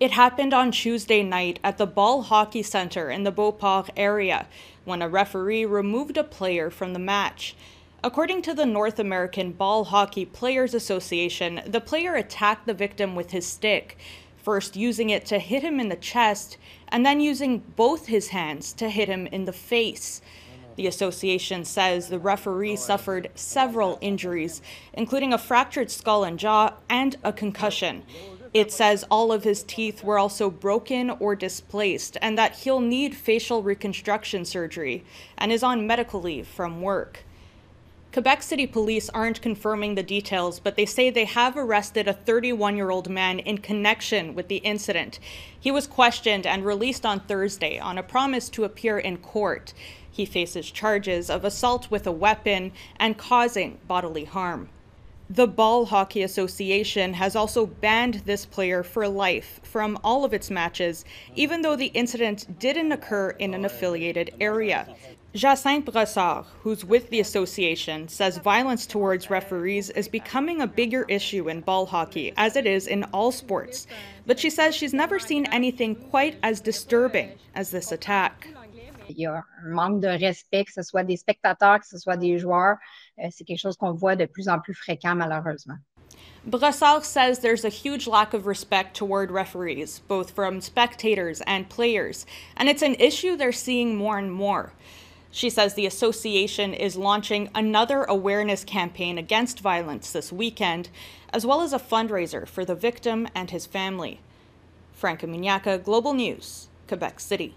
It happened on Tuesday night at the Ball Hockey Center in the Beauport area when a referee removed a player from the match. According to the North American Ball Hockey Players Association, the player attacked the victim with his stick, first using it to hit him in the chest and then using both his hands to hit him in the face. The association says the referee suffered several injuries, including a fractured skull and jaw and a concussion. It says all of his teeth were also broken or displaced and that he'll need facial reconstruction surgery and is on medical leave from work. Quebec City police aren't confirming the details, but they say they have arrested a 31 year old man in connection with the incident. He was questioned and released on Thursday on a promise to appear in court. He faces charges of assault with a weapon and causing bodily harm. The Ball Hockey Association has also banned this player for life from all of its matches, even though the incident didn't occur in an affiliated area. Jacinthe Brassard, who's with the association, says violence towards referees is becoming a bigger issue in ball hockey, as it is in all sports. But she says she's never seen anything quite as disturbing as this attack. Il y a un manque de respect, que ce soit des spectateurs, que ce soit des joueurs. Euh, c'est quelque chose qu'on voit de plus en plus fréquent, malheureusement. Brossard says there's a huge lack of respect toward referees, both from spectators and players, and it's an issue they're seeing more and more. She says the association is launching another awareness campaign against violence this weekend, as well as a fundraiser for the victim and his family. Franca Mignacca, Global News, Quebec City.